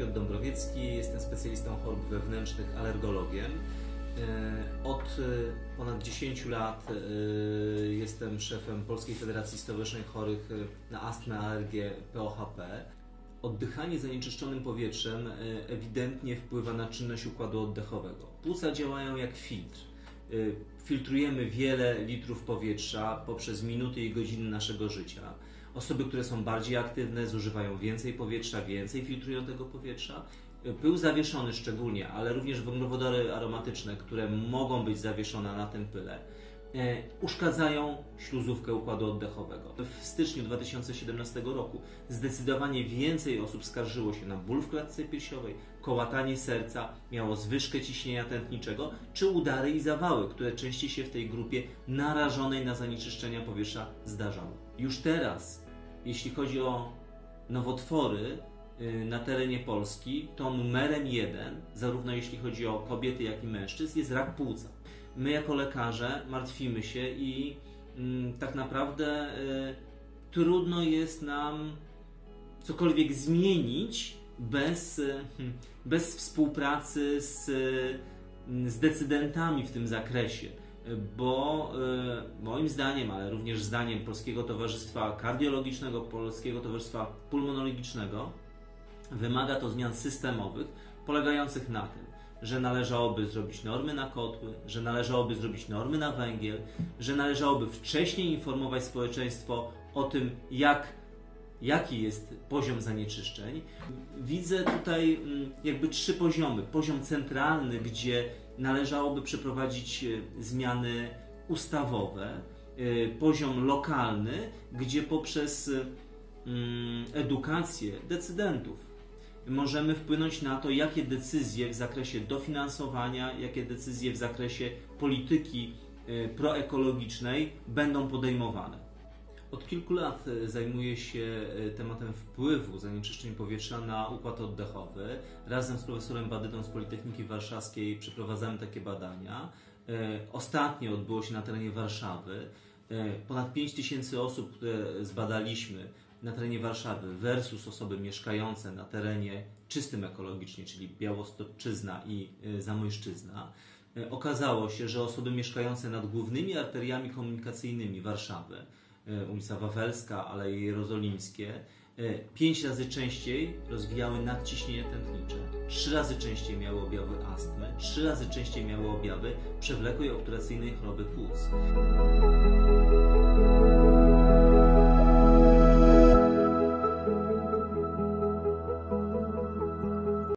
Piotr Dąbrowiecki, jestem specjalistą chorób wewnętrznych, alergologiem. E, od e, ponad 10 lat e, jestem szefem Polskiej Federacji Stowarzyszeń Chorych na astmę, alergię, POHP. Oddychanie zanieczyszczonym powietrzem ewidentnie wpływa na czynność układu oddechowego. Płuca działają jak filtr. Filtrujemy wiele litrów powietrza poprzez minuty i godziny naszego życia. Osoby, które są bardziej aktywne, zużywają więcej powietrza, więcej filtrują tego powietrza. Pył zawieszony szczególnie, ale również węglowodory aromatyczne, które mogą być zawieszone na tym pyle, uszkadzają śluzówkę układu oddechowego. W styczniu 2017 roku zdecydowanie więcej osób skarżyło się na ból w klatce piersiowej, kołatanie serca, miało zwyżkę ciśnienia tętniczego czy udary i zawały, które częściej się w tej grupie narażonej na zanieczyszczenia powietrza zdarzały. Już teraz, jeśli chodzi o nowotwory, y, na terenie Polski, to numerem jeden, zarówno jeśli chodzi o kobiety, jak i mężczyzn, jest rak płuca. My, jako lekarze, martwimy się i mm, tak naprawdę y, trudno jest nam cokolwiek zmienić bez, y, bez współpracy z, z decydentami w tym zakresie. Bo y, moim zdaniem, ale również zdaniem Polskiego Towarzystwa Kardiologicznego, Polskiego Towarzystwa Pulmonologicznego, wymaga to zmian systemowych polegających na tym, że należałoby zrobić normy na kotły, że należałoby zrobić normy na węgiel, że należałoby wcześniej informować społeczeństwo o tym, jak, jaki jest poziom zanieczyszczeń. Widzę tutaj mm, jakby trzy poziomy. Poziom centralny, gdzie należałoby przeprowadzić e, zmiany ustawowe, e, poziom lokalny, gdzie poprzez e, mm, edukację decydentów możemy wpłynąć na to, jakie decyzje w zakresie dofinansowania, jakie decyzje w zakresie polityki proekologicznej będą podejmowane. Od kilku lat e, zajmuję się e, tematem wpływu zanieczyszczeń powietrza na układ oddechowy. Razem z profesorem Badytą z Politechniki Warszawskiej przeprowadzamy takie badania. E, ostatnio odbyło się na terenie Warszawy. Ponad 5 tysięcy osób, które zbadaliśmy na terenie Warszawy versus osoby mieszkające na terenie czystym ekologicznie, czyli Białostoczyzna i Zamojszczyzna. Okazało się, że osoby mieszkające nad głównymi arteriami komunikacyjnymi Warszawy, E, ulica Wawelska, ale i Jerozolimskie, pięć razy częściej rozwijały nadciśnienie tętnicze, trzy razy częściej miały objawy astmy, trzy razy częściej miały objawy przewlekłej obturacyjnej choroby płuc.